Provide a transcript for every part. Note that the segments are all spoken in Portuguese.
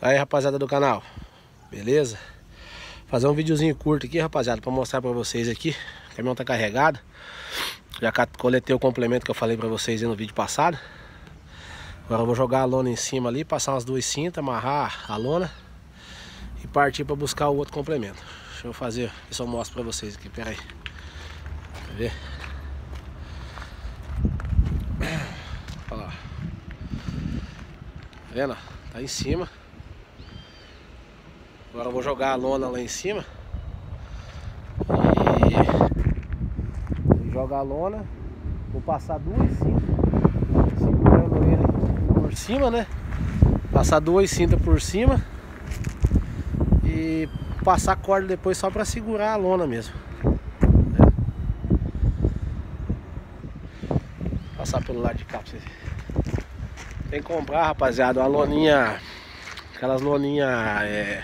Aí rapaziada do canal, beleza? Fazer um videozinho curto aqui rapaziada Pra mostrar pra vocês aqui. O caminhão tá carregado. Já coletei o complemento que eu falei pra vocês no vídeo passado. Agora eu vou jogar a lona em cima ali Passar umas duas cintas, amarrar a lona E partir pra buscar o outro complemento. Deixa eu fazer, isso eu mostro pra vocês aqui, pera Quer ver? Olha lá. Tá vendo? Tá em cima Agora eu vou jogar a lona lá em cima. E jogar a lona. Vou passar duas cintas. Segurando ele por cima, né? Passar duas cintas por cima. E passar a corda depois só para segurar a lona mesmo. Passar pelo lado de cá pra vocês Tem que comprar, rapaziada, uma loninha. Aquelas loninhas. É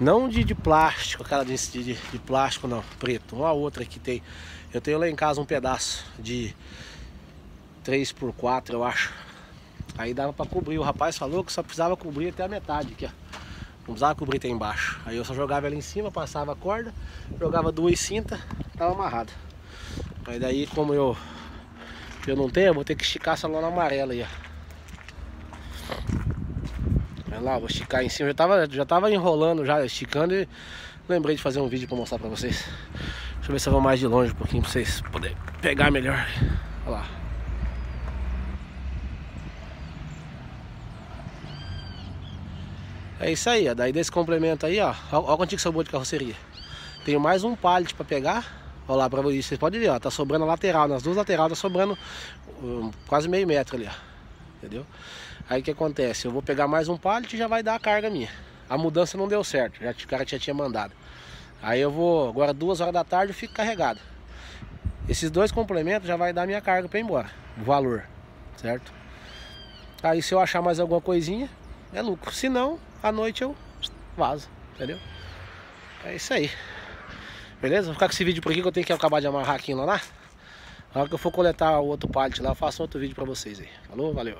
não de, de plástico, aquela de, de, de, plástico não, preto. Uma outra que tem. Eu tenho lá em casa um pedaço de 3x4, eu acho. Aí dava pra cobrir. O rapaz falou que só precisava cobrir até a metade aqui, ó. Não precisava cobrir até embaixo. Aí eu só jogava ela em cima, passava a corda, jogava duas cintas, tava amarrado. Aí daí como eu, eu não tenho, eu vou ter que esticar essa lona amarela aí, ó. Olha lá, vou esticar em cima. Já tava, já tava enrolando, já esticando e lembrei de fazer um vídeo pra mostrar pra vocês. Deixa eu ver se eu vou mais de longe um pouquinho pra vocês poderem pegar melhor. Olha lá. É isso aí, ó. Daí desse complemento aí, ó. Olha quanto que sobrou de carroceria. Tenho mais um pallet pra pegar. Olha lá pra vocês. Vocês podem ver, ó. Tá sobrando a lateral. Nas duas laterais tá sobrando um, quase meio metro ali, ó. Entendeu? Aí o que acontece? Eu vou pegar mais um pallet e já vai dar a carga minha. A mudança não deu certo, já, o cara já tinha mandado. Aí eu vou, agora duas horas da tarde eu fico carregado. Esses dois complementos já vai dar minha carga para ir embora, o valor, certo? Aí se eu achar mais alguma coisinha, é lucro. Se não, à noite eu vazo, entendeu? É isso aí. Beleza? Vou ficar com esse vídeo por aqui que eu tenho que acabar de amarrar aqui lá. Na hora que eu for coletar o outro pallet lá, eu faço outro vídeo pra vocês aí. Falou? Valeu!